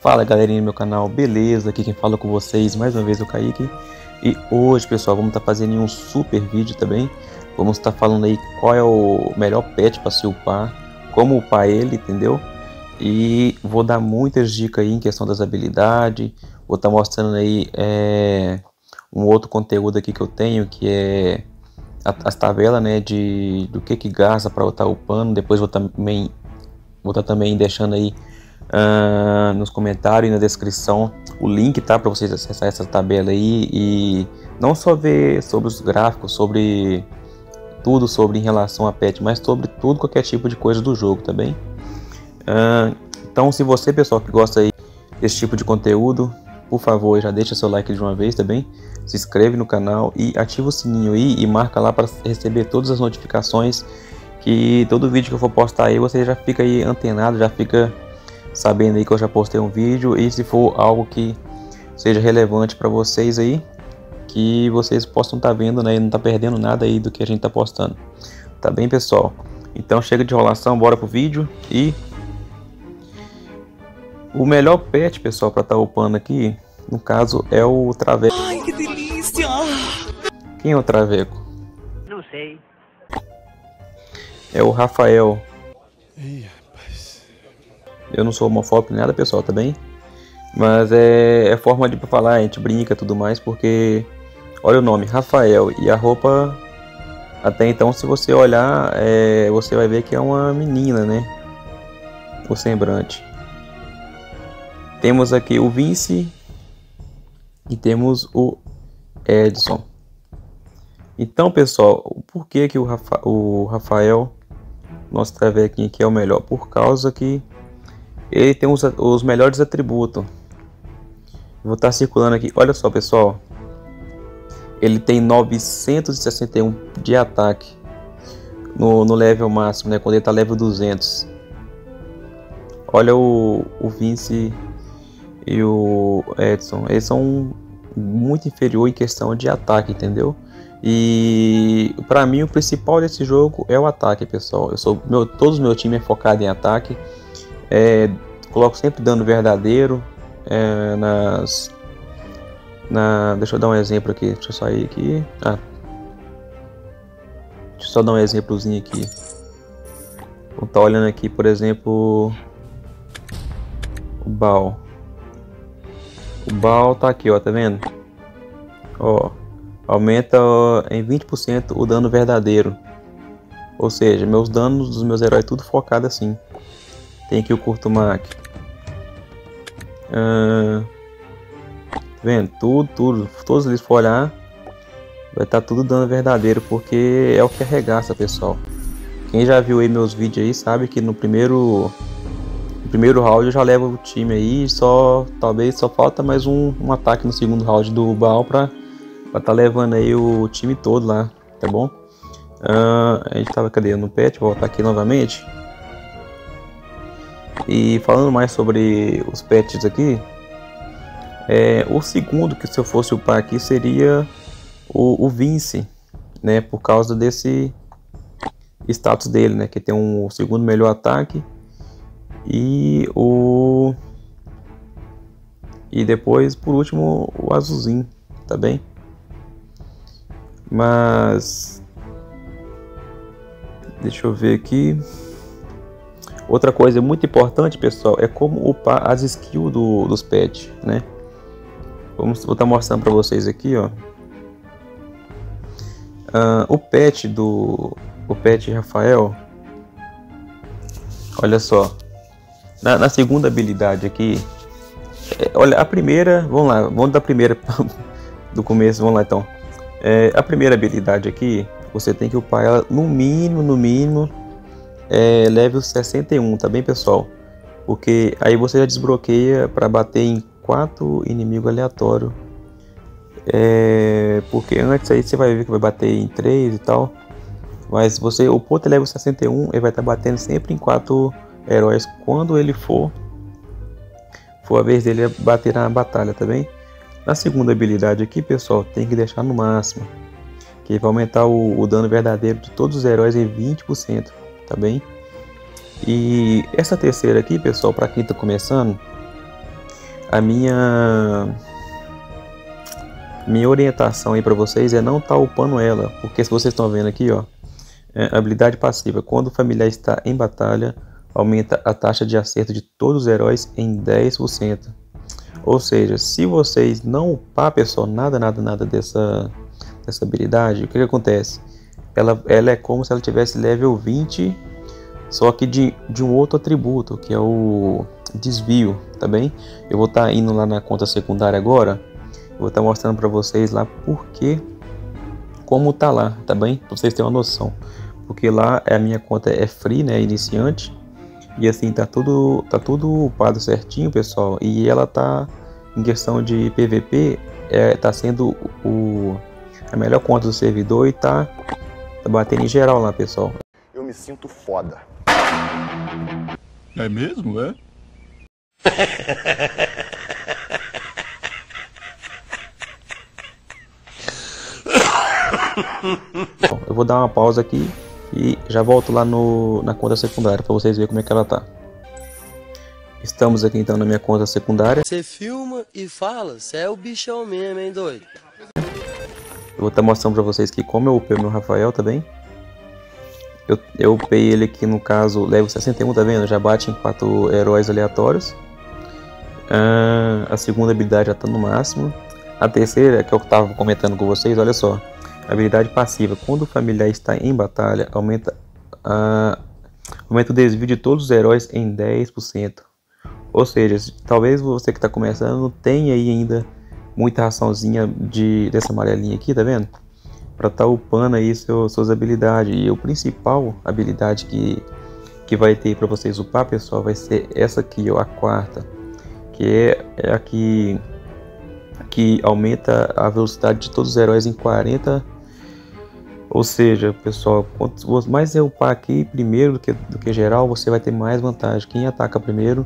Fala galerinha do meu canal, beleza? Aqui quem fala com vocês mais uma vez é o Kaique E hoje pessoal, vamos estar tá fazendo um super vídeo também Vamos estar tá falando aí qual é o melhor pet para se upar Como upar ele, entendeu? E vou dar muitas dicas aí em questão das habilidades Vou estar tá mostrando aí é, um outro conteúdo aqui que eu tenho Que é as tabelas né, de, do que que gasta para estar tá upando Depois vou também, vou estar tá também deixando aí uh, nos comentários e na descrição o link tá para vocês acessar essa tabela aí e não só ver sobre os gráficos, sobre tudo sobre em relação a pet, mas sobre tudo qualquer tipo de coisa do jogo, tá? Uh, então, se você pessoal que gosta aí desse tipo de conteúdo, por favor, já deixa seu like de uma vez, tá? Se inscreve no canal e ativa o sininho aí e marca lá para receber todas as notificações que todo vídeo que eu for postar aí você já fica aí antenado, já fica sabendo aí que eu já postei um vídeo e se for algo que seja relevante para vocês aí, que vocês possam estar tá vendo, né, e não tá perdendo nada aí do que a gente tá postando. Tá bem, pessoal? Então chega de enrolação, bora pro vídeo e o melhor pet, pessoal, para estar tá upando aqui, no caso é o Traveco. Ai, que delícia! Quem é o Traveco? Não sei. É o Rafael. Eu não sou homofóbico nem nada, pessoal, tá bem? Mas é, é forma de falar, a gente brinca tudo mais, porque olha o nome, Rafael, e a roupa, até então, se você olhar, é, você vai ver que é uma menina, né? O sembrante. Temos aqui o Vince e temos o Edson. Então, pessoal, por que, que o, Rafa, o Rafael, nosso travequinho aqui, é o melhor? Por causa que ele tem os, os melhores atributos. Vou estar circulando aqui. Olha só, pessoal. Ele tem 961 de ataque no, no level máximo, né? Quando ele tá level 200. Olha o, o Vince e o Edson. Eles são muito inferior em questão de ataque, entendeu? E para mim o principal desse jogo é o ataque, pessoal. Eu sou meu, todos os meu time é focado em ataque. É, coloco sempre dano verdadeiro é, nas. Na, deixa eu dar um exemplo aqui. Deixa eu sair aqui. Ah. Deixa eu só dar um exemplozinho aqui. Vou estar tá olhando aqui, por exemplo. O Bal. O Bal tá aqui, ó, tá vendo? Ó, aumenta em 20% o dano verdadeiro. Ou seja, meus danos dos meus heróis tudo focado assim. Tem aqui o curto mac. Ah, tá vendo? Tudo, tudo. Todos eles for olhar. Vai estar tá tudo dando verdadeiro. Porque é o que arregaça, pessoal. Quem já viu aí meus vídeos aí sabe que no primeiro. No primeiro round eu já levo o time aí. Só. Talvez só falta mais um, um ataque no segundo round do Baal pra estar tá levando aí o time todo lá. Tá bom? Uh, a gente tava cadê? No pet, vou voltar aqui novamente. E falando mais sobre os pets aqui, é, o segundo que se eu fosse upar aqui seria o, o Vince, né? Por causa desse status dele, né? Que tem um segundo melhor ataque e o e depois por último o azulzinho, tá bem? Mas deixa eu ver aqui. Outra coisa muito importante, pessoal, é como upar as skills do, dos pets, né? Vamos, vou estar tá mostrando para vocês aqui, ó. Uh, o pet do o pet Rafael, olha só, na, na segunda habilidade aqui, é, olha a primeira, vamos lá, vamos da primeira do começo, vamos lá então. É, a primeira habilidade aqui, você tem que upar ela no mínimo, no mínimo é level 61, tá bem pessoal? Porque aí você já desbloqueia para bater em quatro inimigos aleatórios. É, porque antes aí você vai ver que vai bater em 3 e tal. Mas você, o ponto é level 61, ele vai estar tá batendo sempre em quatro heróis quando ele for for a vez dele bater na batalha, tá bem? Na segunda habilidade aqui, pessoal, tem que deixar no máximo. Que vai aumentar o, o dano verdadeiro de todos os heróis em 20% tá bem? E essa terceira aqui, pessoal, para quem está começando, a minha minha orientação aí para vocês é não estar tá upando ela, porque se vocês estão vendo aqui, ó, é, habilidade passiva, quando o familiar está em batalha, aumenta a taxa de acerto de todos os heróis em 10%. Ou seja, se vocês não upar, pessoal, nada, nada, nada dessa, dessa habilidade, o que, que acontece? Ela, ela é como se ela tivesse level 20, só que de, de um outro atributo, que é o desvio, tá bem? Eu vou estar tá indo lá na conta secundária agora, eu vou estar tá mostrando para vocês lá porque, como tá lá, tá bem? Pra vocês terem uma noção. Porque lá a minha conta é free, né, iniciante, e assim, tá tudo, tá tudo upado certinho, pessoal. E ela tá, em questão de PVP, é, tá sendo o, a melhor conta do servidor e tá, tá batendo em geral lá, pessoal. Eu me sinto foda. É mesmo, é? Bom, eu vou dar uma pausa aqui e já volto lá no, na conta secundária para vocês verem como é que ela tá. Estamos aqui então na minha conta secundária. Você filma e fala, você é o bichão mesmo, hein, doido? Eu vou estar tá mostrando para vocês que como eu upei o meu Rafael também. Eu, eu upei ele aqui no caso level 61, tá vendo? Já bate em quatro heróis aleatórios. Ah, a segunda habilidade já tá no máximo. A terceira, que eu estava comentando com vocês, olha só. Habilidade passiva. Quando o familiar está em batalha, aumenta, a, aumenta o desvio de todos os heróis em 10%. Ou seja, talvez você que está começando tenha aí ainda muita raçãozinha de, dessa amarelinha aqui, tá vendo? Para tá upando aí seu, suas habilidades. E o principal habilidade que, que vai ter para vocês upar, pessoal, vai ser essa aqui, ó, a quarta. Que é, é a que, que aumenta a velocidade de todos os heróis em 40 ou seja, pessoal, quanto mais eu upar aqui primeiro do que, do que geral, você vai ter mais vantagem. Quem ataca primeiro,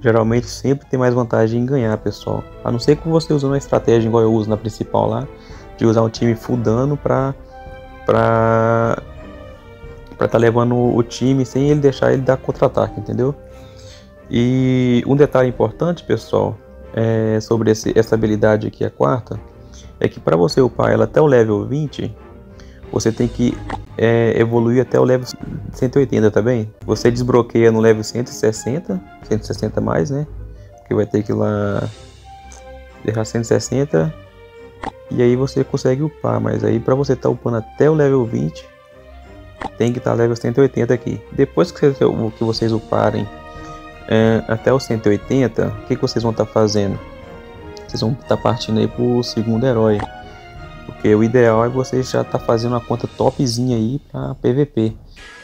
geralmente sempre tem mais vantagem em ganhar, pessoal. A não ser que você use uma estratégia igual eu uso na principal lá, de usar um time full dano pra pra para estar tá levando o time sem ele deixar ele dar contra-ataque, entendeu? E um detalhe importante, pessoal, é sobre esse, essa habilidade aqui, a quarta, é que para você upar ela até o level 20, você tem que é, evoluir até o level 180, tá bem? Você desbloqueia no level 160, 160 mais, né? Que vai ter que ir lá deixar 160 e aí você consegue upar, mas aí para você estar tá upando até o level 20 tem que estar tá level 180 aqui. Depois que, você, que vocês uparem é, até o 180, o que, que vocês vão estar tá fazendo? Vocês vão estar tá partindo aí pro segundo herói. Porque o ideal é você já tá fazendo uma conta topzinha aí para PVP.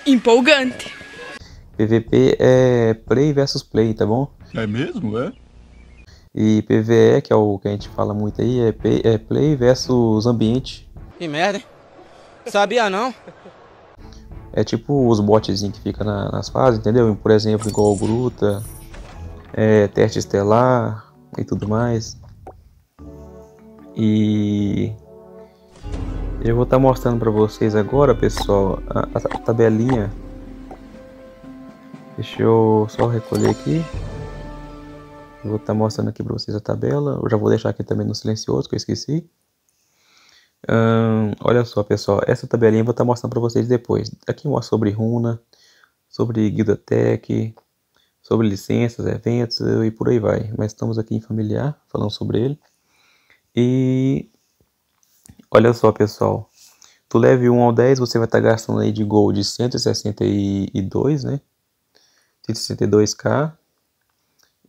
Empolgante. PVP é play versus play, tá bom? É mesmo, é? E PVE, que é o que a gente fala muito aí, é, é play versus ambiente. Que merda, hein? Sabia não? É tipo os botzinhos que fica na, nas fases, entendeu? Por exemplo, igual Gruta, é, Teste Estelar e tudo mais. E eu vou estar tá mostrando para vocês agora, pessoal, a, a, tabelinha. Deixa eu só recolher aqui. Vou estar tá mostrando aqui para vocês a tabela. Eu já vou deixar aqui também no silencioso, que eu esqueci. Hum, olha só, pessoal, essa tabelinha eu vou estar tá mostrando para vocês depois. Aqui mostra sobre Runa, sobre Guilda Tech, sobre licenças, eventos e por aí vai. Mas estamos aqui em familiar, falando sobre ele. E Olha só, pessoal. Do level 1 ao 10, você vai estar tá gastando aí de gold 162, né? 162k.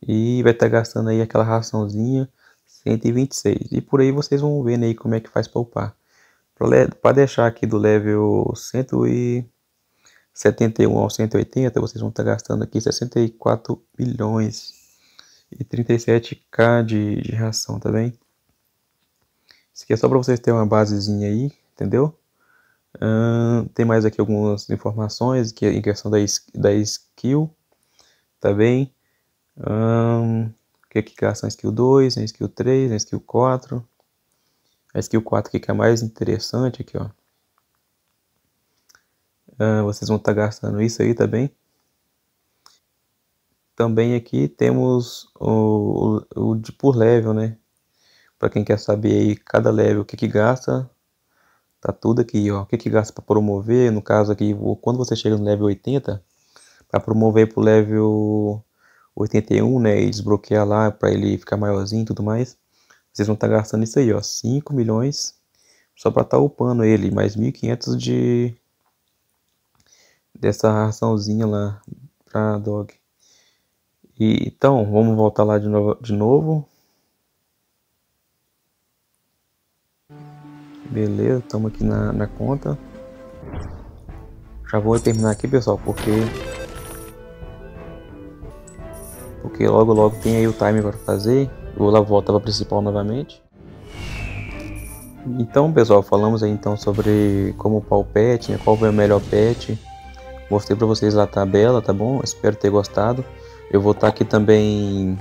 E vai estar tá gastando aí aquela raçãozinha 126. E por aí vocês vão vendo aí como é que faz para upar. Para deixar aqui do level 171 ao 180, vocês vão estar tá gastando aqui 64 milhões e 37k de, de ração, tá bem? Isso aqui é só para vocês terem uma basezinha aí, entendeu? Uh, tem mais aqui algumas informações que em questão da, da skill, tá bem? Um, que aqui gasta a skill 2, a skill 3, a skill 4. A skill 4 aqui que é mais interessante aqui, ó. Uh, vocês vão estar tá gastando isso aí também. também aqui temos o, o, o de por level, né? Para quem quer saber aí cada level o que que gasta, tá tudo aqui, ó. O que que gasta para promover, no caso aqui, quando você chega no level 80, para promover pro level 81, né, e desbloquear lá para ele ficar maiorzinho e tudo mais, vocês vão estar tá gastando isso aí, ó, 5 milhões só para estar tá upando ele, mais 1.500 de dessa raçãozinha lá para dog. E, então, vamos voltar lá de novo. De novo. Beleza, estamos aqui na, na conta. Já vou terminar aqui, pessoal, porque porque logo logo tem aí o time para fazer. Vou lá voltar para principal novamente. Então, pessoal, falamos aí então sobre como upar o pet, né, qual foi o melhor pet. Mostrei para vocês a tabela, tá bom? Espero ter gostado. Eu vou estar tá aqui também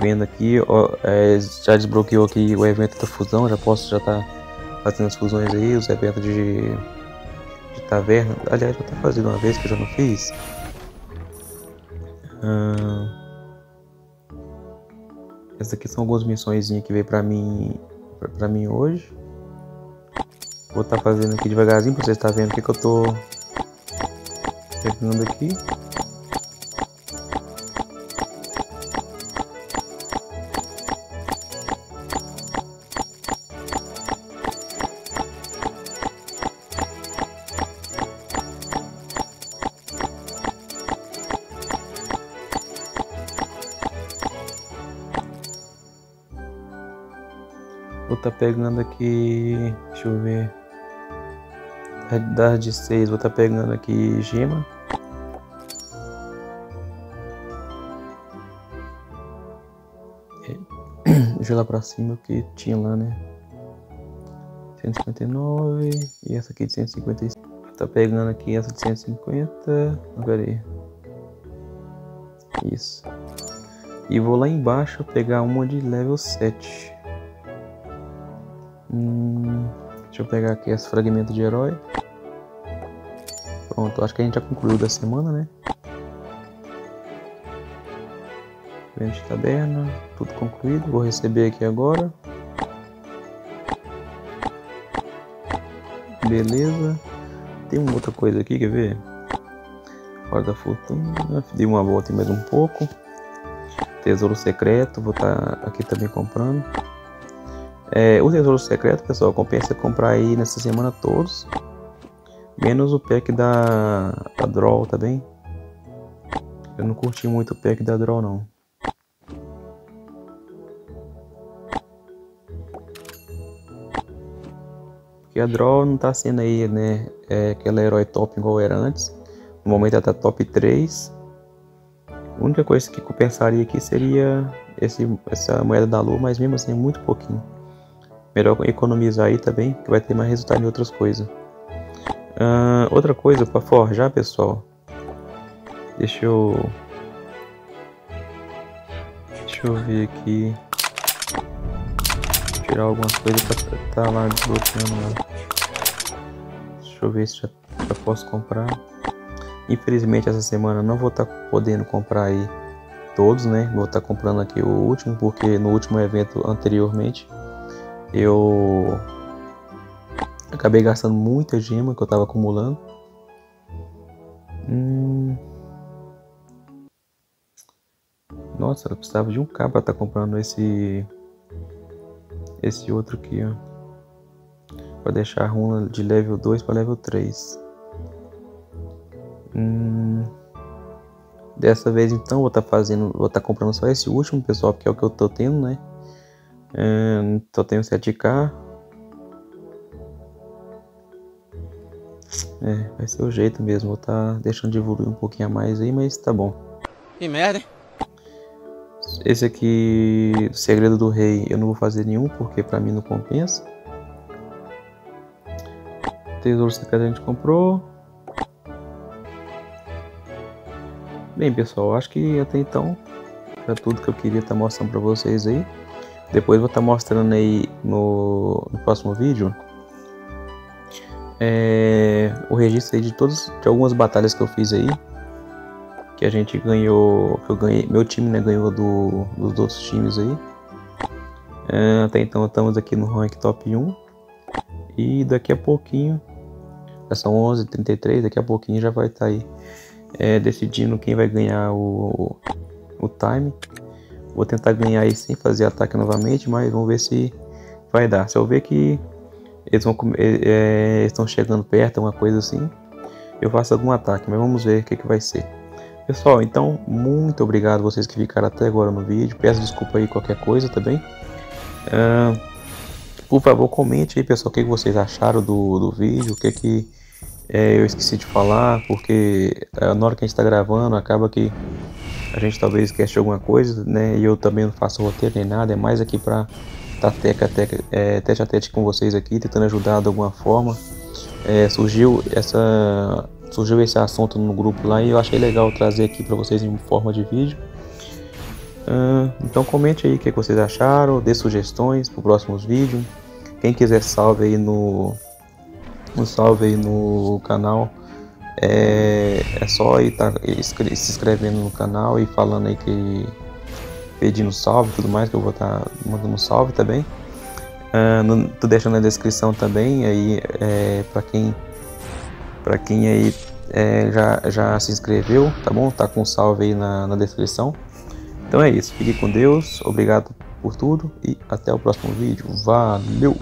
vendo aqui, ó, é, já desbloqueou aqui o evento da fusão, já posso já tá fazendo as fusões aí, os eventos de, de taverna. Aliás, estar tá fazendo uma vez que eu já não fiz. Hum, essas aqui são algumas missões que veio para mim para mim hoje. Vou estar tá fazendo aqui devagarzinho para vocês estar vendo o que, que eu tô pegando aqui. Tá pegando aqui. Deixa eu ver. Das de 6, vou estar tá pegando aqui gema. Deixa eu lá pra cima que tinha lá, né? 159 e essa aqui de 155. Tá pegando aqui essa de 150. Pera aí. Isso. E vou lá embaixo pegar uma de level 7. Deixa eu pegar aqui esse fragmento de herói. Pronto, acho que a gente já concluiu da semana, né? Evento de taberna, tudo concluído. Vou receber aqui agora. Beleza. Tem uma outra coisa aqui, quer ver? Fora da fortuna. Dei uma volta mais um pouco. Tesouro secreto, vou estar tá aqui também comprando. É, o Tesouro Secreto, pessoal, compensa comprar aí nessa semana todos. Menos o pack da, da Draw, tá bem? Eu não curti muito o pack da Draw, não. Porque a Draw não tá sendo aí, né? É aquela herói top igual era antes. No momento ela tá top 3. A única coisa que compensaria aqui seria esse, essa moeda da lua, mas mesmo assim é muito pouquinho. Melhor economizar aí também, que vai ter mais resultado em outras coisas. Uh, outra coisa para forjar, pessoal. Deixa eu... Deixa eu ver aqui. Tirar algumas coisas para estar tá lá desbloqueando lá. Deixa eu ver se já, já posso comprar. Infelizmente essa semana não vou estar tá podendo comprar aí todos, né? Vou estar tá comprando aqui o último, porque no último evento anteriormente eu acabei gastando muita gema que eu estava acumulando. Hum... Nossa, eu precisava de um K para estar tá comprando esse esse outro aqui, ó. Para deixar a runa de level 2 para level 3. Hum... Dessa vez então vou estar tá fazendo, vou estar tá comprando só esse último, pessoal, que é o que eu tô tendo, né? Só tenho 7K. É, vai ser o jeito mesmo. Vou estar tá deixando de evoluir um pouquinho a mais aí, mas tá bom. Que merda, hein? Esse aqui, Segredo do Rei, eu não vou fazer nenhum porque pra mim não compensa. Tesouro secreto a gente comprou. Bem, pessoal, acho que até então era tudo que eu queria estar tá mostrando pra vocês aí. Depois vou estar tá mostrando aí no, no próximo vídeo é, o registro de todas de algumas batalhas que eu fiz aí. que a gente ganhou, que eu ganhei, meu time né, ganhou do, dos outros times aí. É, até então estamos aqui no rank top 1 e daqui a pouquinho, já são 11h33, daqui a pouquinho já vai estar tá aí é, decidindo quem vai ganhar o, o time. Vou tentar ganhar aí sem fazer ataque novamente, mas vamos ver se vai dar. Se eu ver que eles vão é, estão chegando perto, uma coisa assim, eu faço algum ataque, mas vamos ver o que, que vai ser. Pessoal, então, muito obrigado vocês que ficaram até agora no vídeo. Peço desculpa aí qualquer coisa também. Uh, por favor, comente aí, pessoal, o que, que vocês acharam do, do vídeo, o que que é, eu esqueci de falar, porque na hora que a gente está gravando, acaba que a gente talvez esquece alguma coisa, né? E eu também não faço roteiro nem nada, é mais aqui para estar tá teca, teca, é, tete a tete com vocês aqui, tentando ajudar de alguma forma. É, surgiu essa surgiu esse assunto no grupo lá e eu achei legal trazer aqui para vocês em forma de vídeo. Uh, então comente aí o que, vocês acharam, dê sugestões para os próximos vídeos. Quem quiser salve aí no um salve aí no canal. É, é só ir tá, se inscrevendo no canal e falando aí que pedindo salve e tudo mais, que eu vou estar tá mandando salve também. Uh, no, tô deixando na descrição também aí é, para quem para quem aí é, já, já se inscreveu, tá bom? Tá com salve aí na, na descrição. Então é isso, fique com Deus, obrigado por tudo e até o próximo vídeo. Valeu!